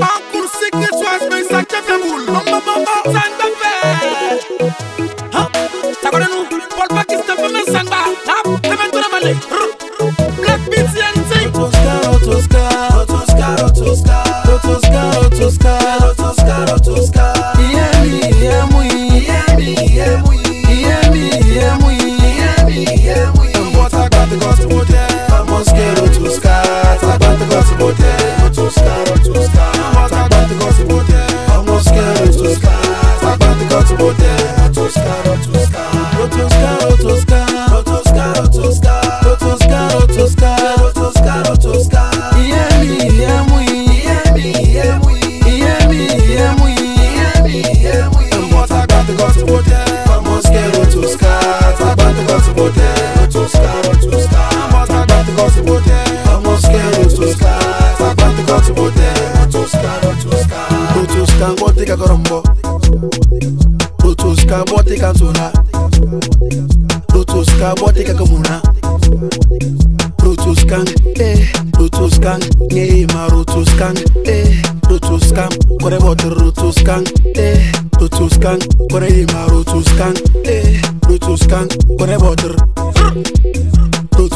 En cours secrétoire, mais ça te fait boule. Maman, Pakistan, got to go there. I'm not scared to scar. I got to go to go there. To scar, to scar. To scar, what take a grumbo. To scar, what take a tuna. To scar, what take a comuna. Rotus kang, eh, rotus kang, ngema rotus kang, eh, rotus kang, kore bote rotus kang, eh, rotus kang, kore ima rotus kang, eh, rotus kang, kore bote.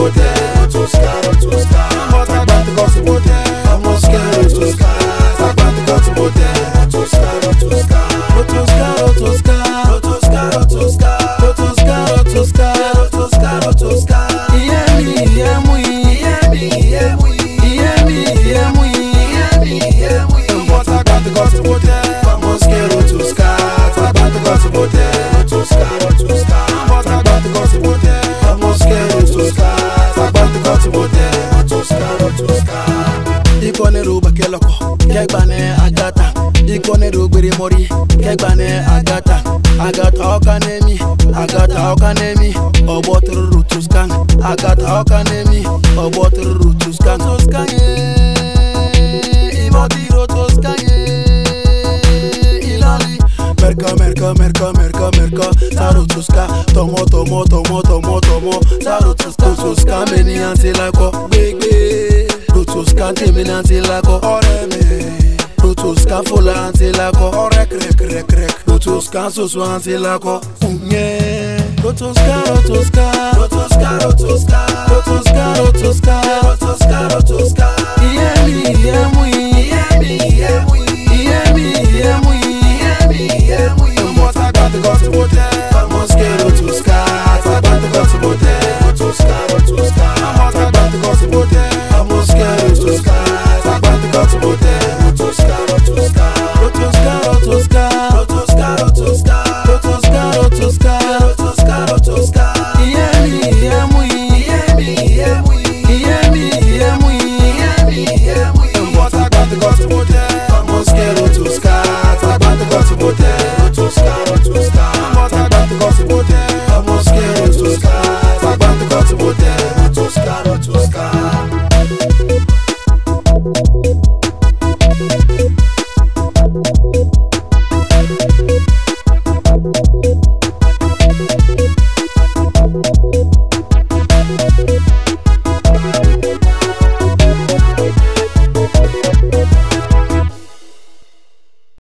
Potatoes, carrots, kegbane agata ikonedogbere mori kegbane agata agata ọkanemi agata ọkanemi ọgbọ tụrụrụ tuskan agata ọkanemi ọgbọ tụrụrụ tuskan tuskanye imọdiro tuskanye ilali merka merka merka merka merka saro tuska tọmọ tọmọ tọmọ tọmọ tọmọ saro tuska tuska meniyansilakọ gbegbe tuska teminansilakọ ọ lako orek oh, rek rek rek rotoska soswanzi lako unye mm, rotoska rotoska rotoska rotoska rotoska rotoska rotoska rotoska